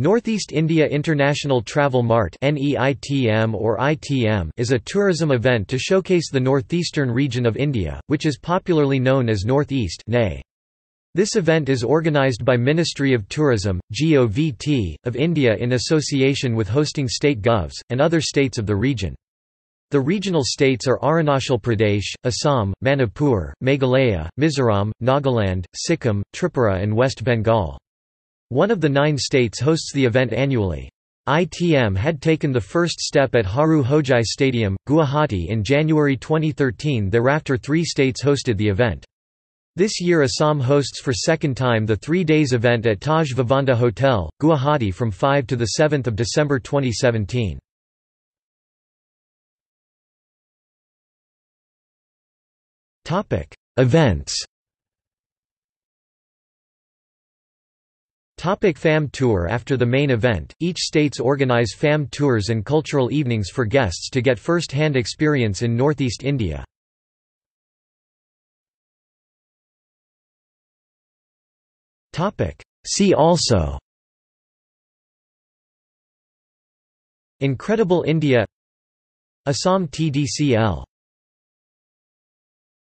Northeast India International Travel Mart or ITM is a tourism event to showcase the northeastern region of India, which is popularly known as Northeast This event is organised by Ministry of Tourism, GOVT, of India in association with hosting state govs, and other states of the region. The regional states are Arunachal Pradesh, Assam, Manipur, Meghalaya, Mizoram, Nagaland, Sikkim, Tripura and West Bengal. One of the nine states hosts the event annually. ITM had taken the first step at Sarusajai Stadium, Guwahati in January 2013 thereafter three states hosted the event. This year Assam hosts for second time the three days event at Taj Vivanta Hotel, Guwahati from 5 to 7 December 2017. Events Topic FAM Tour After the main event, each states organize FAM tours and cultural evenings for guests to get first-hand experience in northeast India. See also. Incredible India. Assam TDCL